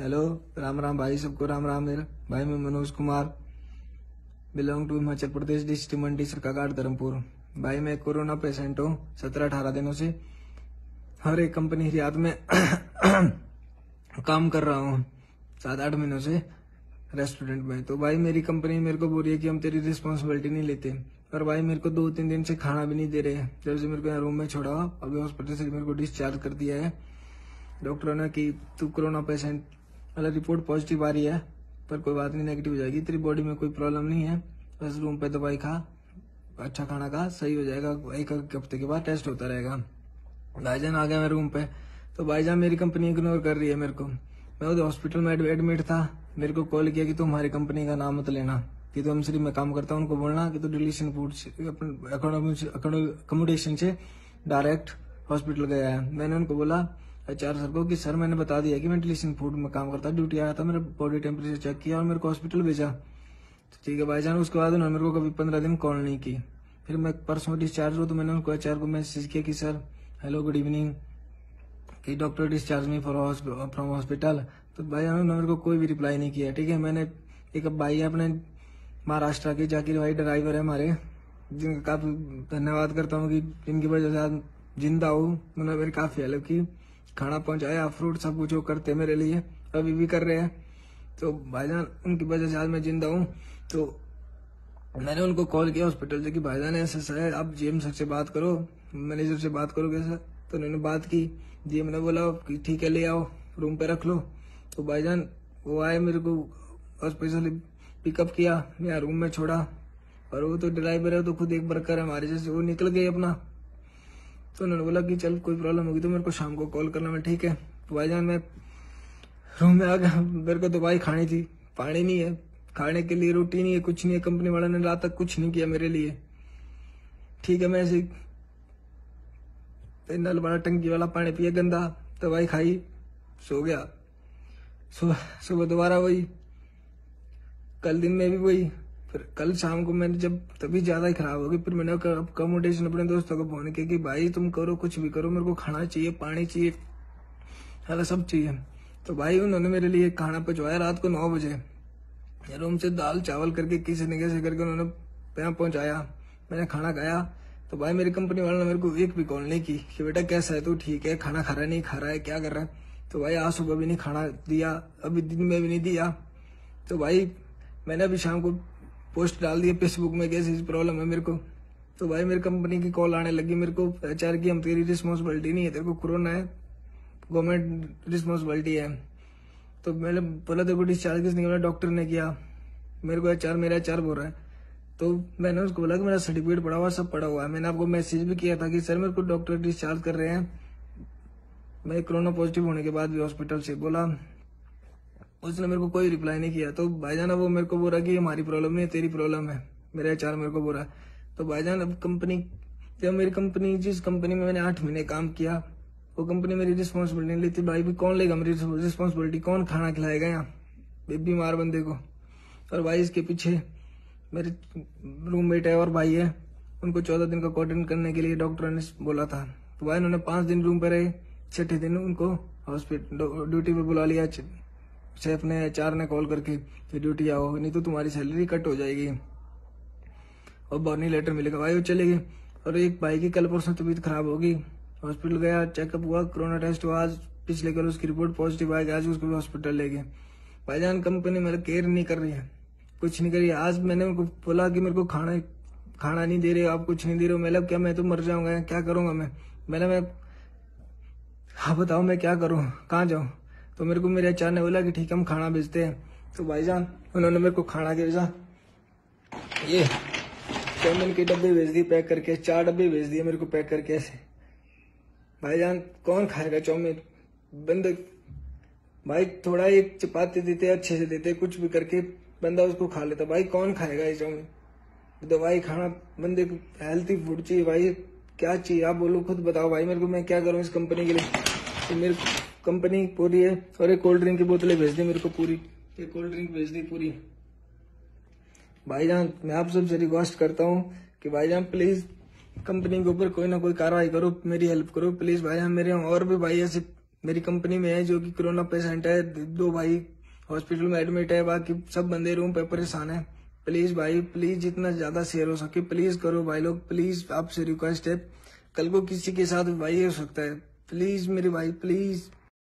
Hello Ram Ram भाई, सबको राम राम मेरा। भाई, मैं Manoj Kumar. Belong to Himachal Pradesh, district Mandi, Sarkaghat, Dharampur. भाई, मैं कोरोना पेशेंट हूँ, सत्रह अठारह दिनों से। हर एक कंपनी रियाद में काम कर रहा हूँ, सात आठ महीनों से रेस्टोरेंट में। तो भाई, मेरी कंपनी मेरे को बोल रही है कि हम तेरी रिस्पॉन्सिबिलिटी नहीं लेते। और भाई, मेरे को दो तीन दिन से खाना भी नहीं दे रहे। जब से मेरे को यहाँ रूम में छोड़ा, अभी हॉस्पिटल से मेरे को डिस्चार्ज कर दिया है। डॉक्टरों ने कि तू कोरोना पेशेंट मतलब रिपोर्ट पॉजिटिव आ रही है, पर कोई बात नहीं नेगेटिव हो जाएगी। तेरी बॉडी में कोई प्रॉब्लम नहीं है, बस रूम पे दवाई खा अच्छा खाना खा, सही हो जाएगा। एक हफ़्ते के बाद टेस्ट होता रहेगा। भाईजान, आ गया मैं रूम पे। तो भाईजान, मेरी कंपनी इग्नोर कर रही है मेरे को। मैं उधर हॉस्पिटल में एडमिट था। मेरे को कॉल किया कि तुम हमारी कंपनी का नाम मत लेना, कि तुम सिर्फ़ मैं काम करता हूँ, उनको बोलना कि तू डिलीशन फ़ूड अकोमोडेशन से डायरेक्ट हॉस्पिटल गया है। मैंने उनको बोला एचआर सर को कि सर मैंने बता दिया कि मैं डिलीशन फ़ूड में काम करता, ड्यूटी आया था, मेरा बॉडी टेम्परेचर चेक किया और मेरे को हॉस्पिटल भेजा। तो ठीक है भाईजान उसके बाद उन्होंने मेरे को कभी पंद्रह दिन कॉल नहीं की फिर मैं परसों डिस्चार्ज हुआ तो मैंने उनको एचआर को मैसेज किया कि सर हेलो गुड इवनिंग कि doctor discharge me from hospital तो भाई उन्होंने मेरे को कोई भी रिप्लाई नहीं किया। ठीक है, मैंने एक भाई अपने महाराष्ट्र के, जाकिर भाई ड्राइवर है हमारे, जिनका काफ़ी धन्यवाद करता हूँ कि जिनकी वजह से ज़िंदा हूँ। उन्होंने मेरी काफ़ी हेल्प की। खाना पहुँचाया फ्रूट सब कुछ करते मेरे लिए, अभी भी कर रहे हैं। तो भाईजान, उनकी वजह से आज मैं ज़िंदा हूँ। तो मैंने उनको कॉल किया हॉस्पिटल से कि भाईजान, ऐसा सर आप जीएम सर से बात करो मैनेजर से बात करो कैसा तो उन्होंने बात की जीएम ने बोला कि ठीक है, ले आओ रूम पे रख लो। तो भाईजान, वो आए मेरे को हॉस्पिटल पिकअप किया मैं रूम में छोड़ा। और वो तो ड्राइवर है तो खुद एक वर्कर है हमारे जैसे, वो निकल गए अपना। तो उन्होंने बोला कि चल, कोई प्रॉब्लम होगी तो मेरे को शाम को कॉल करना, मैं ठीक है। तो भाईजान, मैं रूम में आ गया। मेरे को दवाई खानी थी। पानी नहीं है। खाने के लिए रोटी नहीं है, कुछ नहीं है। कंपनी वाला ने रात तक कुछ नहीं किया मेरे लिए। ठीक है, मैं ऐसे नल वाला टंकी वाला पानी पिया गंदा। दवाई खाई, सो गया। सुबह सुबह दोबारा वही। कल दिन में भी वही। फिर कल शाम को मैंने जब तभी ज़्यादा खराब हो गई फिर मैंने कमोडेशन अपने दोस्तों को फ़ोन किया कि भाई तुम करो, कुछ भी करो, मेरे को खाना चाहिए, पानी चाहिए हाँ सब चाहिए। तो भाई उन्होंने मेरे लिए खाना पहुंचवाया रात को नौ बजे। रूम से दाल चावल करके किसी न कैसे करके उन्होंने यहाँ पहुँचाया। मैंने खाना खाया। तो भाई मेरी कंपनी वालों ने मेरे को एक भी कॉल नहीं की कि बेटा कैसा है तू, ठीक है, खाना खा रहा नहीं खा रहा है, क्या कर रहा है? तो भाई आज सुबह भी नहीं खाना दिया, अभी दिन में भी नहीं दिया। तो भाई मैंने अभी शाम को पोस्ट डाल दिया फेसबुक में कैसी प्रॉब्लम है मेरे को। तो भाई, मेरी कंपनी की कॉल आने लगी मेरे को एचआर की, हम तेरी रिस्पॉन्सिबिलिटी नहीं है, तेरे को कोरोना है गवर्नमेंट रिस्पॉन्सिबिलिटी है। तो मैंने बोला, तेरे को डिस्चार्ज किसने किया? डॉक्टर ने किया। मेरे को एचआर मेरा एचआर बोल रहा है। तो मैंने उसको बोला कि मेरा सर्टिफिकेट पड़ा हुआ, सब पड़ा हुआ है। मैंने आपको मैसेज भी किया था कि, सर, मेरे को डॉक्टर डिस्चार्ज कर रहे हैं। मैं कोरोना पॉजिटिव होने के बाद भी हॉस्पिटल से बोला उसने मेरे को कोई रिप्लाई नहीं किया। तो भाईजान वो मेरे को बोल कि हमारी प्रॉब्लम नहीं है, तेरी प्रॉब्लम है। मेरा एचआर मेरे को बोल तो भाईजान अब कंपनी जब मेरी कंपनी जिस कंपनी में मैंने आठ महीने काम किया, वो कंपनी मेरी रिस्पॉन्सिबिलिटी नहीं लेती। भाई भी कौन लेगा मेरी रिस्पॉन्सिबिलिटी कौन खाना खिलाएगा यहाँ? बीमार बंदे को। और भाई, इसके पीछे मेरे रूममेट है और भाई है। उनको चौदह दिन का क्वारंटाइन करने के लिए डॉक्टर ने बोला था। तो भाई, उन्होंने पाँच दिन रूम पे रहे। छठे दिन उनको हॉस्पिटल ड्यूटी पे बुला लिया। शेफ ने एच ने कॉल करके कि ड्यूटी आओ, नहीं तो तुम्हारी सैलरी कट हो जाएगी. और बॉर्निंग लेटर मिलेगा, भाई वो चले गए और एक भाई की कल परसों तबीयत खराब होगी हॉस्पिटल गया चेकअप हुआ कोरोना टेस्ट हुआ, आज पिछले कल उसकी रिपोर्ट पॉजिटिव आएगी आज उसको भी हॉस्पिटल ले गए। भाईजान कंपनी मेरा केयर नहीं कर रही है, कुछ नहीं करी आज मैंने उनको बोला कि मेरे को खाना खाना नहीं दे रहे हो, आप कुछ नहीं दे रहे हो। मतलब क्या मैं तो मर जाऊँगा, क्या करूँगा मैं? मैंने मैं हाँ बताओ मैं क्या करूँ, कहाँ जाऊँ? तो मेरे को, मेरे अचार ने बोला कि ठीक है, हम खाना भेजते हैं। तो भाईजान उन्होंने मेरे को खाना के भेजा ये चाउमिन के डब्बे भेज दिए, पैक करके, चार डब्बे भेज दिए मेरे को पैक करके ऐसे। भाईजान कौन खाएगा चाउमिन बंद, भाई थोड़ा एक चपाती देते, अच्छे से देते, कुछ भी करके बंदा उसको खा लेता। भाई कौन खाएगा ये चाउमिन दवाई खाना, बंदे को हेल्थी फ़ूड चाहिए, भाई। क्या चाहिए? आप बोलो, खुद बताओ। भाई मेरे को, मैं क्या करूँ इस कंपनी के लिए? तो मेरे कंपनी पूरी है और एक कोल्ड ड्रिंक की बोतलें भेज दी मेरे को पूरी। एक कोल्ड ड्रिंक भेज दी पूरी। भाईजान, मैं आप सबसे रिक्वेस्ट करता हूँ कि भाईजान प्लीज़ कंपनी के ऊपर कोई ना कोई कार्रवाई करो, मेरी हेल्प करो। प्लीज़ भाईजान, मेरे और भी भाई ऐसे, मेरी कंपनी में है जो कि कोरोना पेशेंट है, दो भाई हॉस्पिटल में एडमिट है, बाकी सब बंदे रूम पे परेशान है। प्लीज़ भाई प्लीज़ जितना ज़्यादा शेयर हो सके प्लीज़ करो भाई लोग प्लीज़ आपसे रिक्वेस्ट है। कल को किसी के साथ भाई हो सकता है। प्लीज़ मेरे भाई प्लीज़